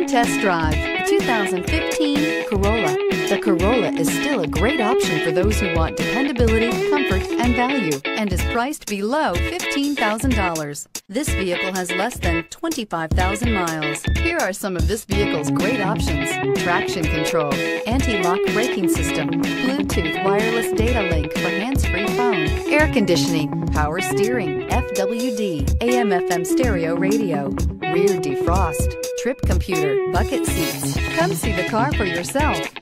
test drive the 2015 Corolla. The Corolla is still a great option for those who want dependability, comfort, and value, and is priced below $15,000. This vehicle has less than 25,000 miles. Here are some of this vehicle's great options. Traction control, anti-lock braking system, Bluetooth wireless data link for hands-free phone, air conditioning, power steering, FWD, AM FM stereo radio, rear defrost, trip computer, bucket seats. Come see the car for yourself.